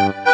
Bye.